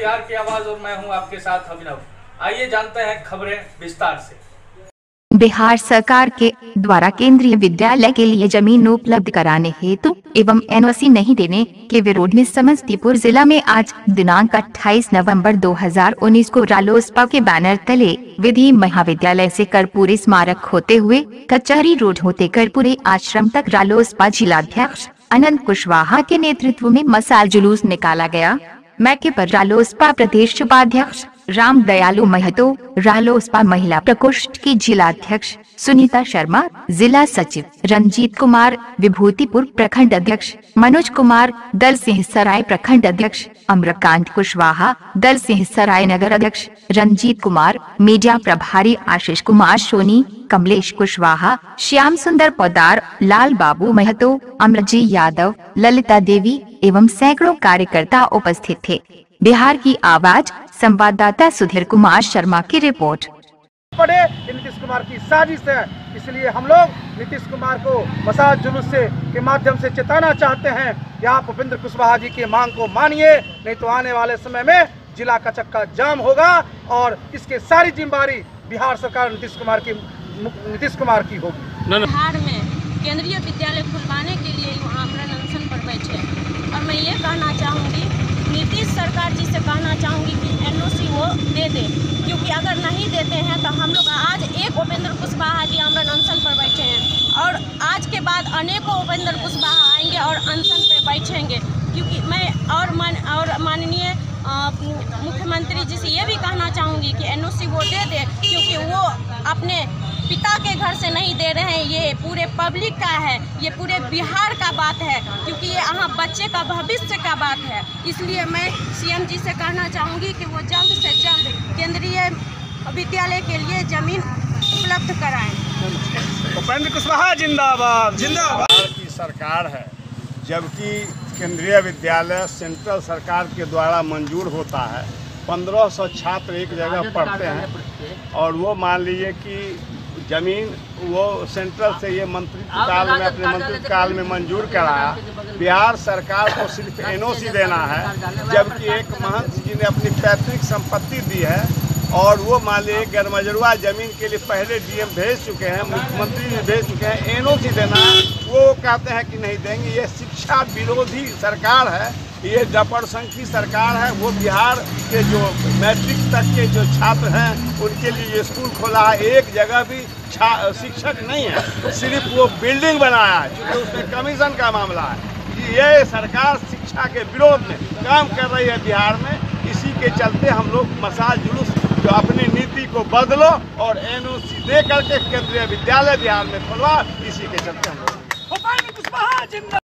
बिहार की आवाज़ और मैं हूँ आपके साथ अभिनव। आइए जानते हैं खबरें विस्तार से। बिहार सरकार के द्वारा केंद्रीय विद्यालय के लिए ज़मीन उपलब्ध कराने हेतु एवं एनओसी नहीं देने के विरोध में समस्तीपुर जिला में आज दिनांक 28 नवंबर 2019 को रालोसपा के बैनर तले विधि महाविद्यालय से कर्पूरी स्मारक होते हुए कचहरी रोड होते कर्पूरी आश्रम तक रालोसपा जिलाध्यक्ष अनंत कुशवाहा के नेतृत्व में मसाल जुलूस निकाला गया। मैके पर रालोसपा प्रदेश उपाध्यक्ष राम दयालु महतो, रालोसपा महिला प्रकोष्ठ की जिलाध्यक्ष सुनीता शर्मा, जिला सचिव रंजीत कुमार, विभूतिपुर प्रखंड अध्यक्ष मनोज कुमार, दल सिंह सराय प्रखंड अध्यक्ष अम्रकांत कुशवाहा, दल सिंह सराय नगर अध्यक्ष रंजीत कुमार, मीडिया प्रभारी आशीष कुमार सोनी, कमलेश कुशवाहा, श्याम सुंदर पौदार, लाल बाबू महतो, अमरजी यादव, ललिता देवी एवं सैकड़ों कार्यकर्ता उपस्थित थे। बिहार की आवाज़ संवाददाता सुधीर कुमार शर्मा की रिपोर्ट। पड़े नीतीश कुमार की साजिश है। इसलिए हम लोग नीतीश कुमार को मसाज जुलूस से के माध्यम से चेताना चाहते हैं कि आप भूपेंद्र कुशवाहा जी की मांग को मानिए नहीं तो आने वाले समय में जिला का चक्का जाम होगा और इसके सारी जिम्मेवारी बिहार सरकार नीतीश कुमार की नीतीश कुमार की होगी। बिहार में केंद्रीय विद्यालय खुलवाने के लिए अनशन पर बैठे हैं। और मैं ये कहना चाहूँगी नीतीश सरकार जी से कहना चाहूँगी कि एनओसी वो दे दे, क्योंकि अगर नहीं देते हैं तो हम लोग आज एक उपेंद्र कुशवाहा जी आमरण अनशन पर बैठे हैं। और आज के बाद अनेकों उपेंद्र कुशवाहा आएँगे और अनशन पर बैठेंगे। क्योंकि मैं और मान, और माननीय मुख्यमंत्री जी से ये भी कहना चाहूँगी कि एनओसी वो दे दे, क्योंकि वो अपने पिता के घर से नहीं दे रहे हैं ये पूरे पब्लिक का है ये पूरे बिहार का बात है क्योंकि ये यहाँ बच्चे का भविष्य का बात है। इसलिए मैं सीएम जी से कहना चाहूँगी कि वो जल्द से जल्द केंद्रीय विद्यालय के लिए ज़मीन उपलब्ध कराएँ। उपेंद्र कुशवाहा जिंदाबाद। जिंदाबाद। की सरकार है जबकि केंद्रीय विद्यालय सेंट्रल सरकार के द्वारा मंजूर होता है। 1500 छात्र एक जगह पढ़ते हैं। और वो मान लीजिए कि ज़मीन वो सेंट्रल से ये मंत्रित्व काल में अपने मंत्रित्व काल में मंजूर कराया। बिहार सरकार को सिर्फ़ एनओसी देना है जबकि एक महंत जी ने अपनी पैतृक संपत्ति दी है और वो मान लीजिए गरमजरुआ ज़मीन के लिए पहले डीएम भेज चुके हैं मुख्यमंत्री जी भेज चुके हैं एनओसी देना है वो कहते हैं कि नहीं देंगे ये शिक्षा विरोधी सरकार है ये डपड़ संघ की सरकार है वो बिहार के जो मैट्रिक तक के जो छात्र हैं, उनके लिए ये स्कूल खोला है। एक जगह भी शिक्षक नहीं है। सिर्फ़ वो बिल्डिंग बनाया है क्योंकि उसमें कमीशन का मामला है। ये सरकार शिक्षा के विरोध में काम कर रही है बिहार में। इसी के चलते हम लोग मसाज जुलूस जो अपनी नीति को बदलो और एनओसी दे करके केंद्रीय विद्यालय बिहार में खुलवा। इसी के चलते हम लोग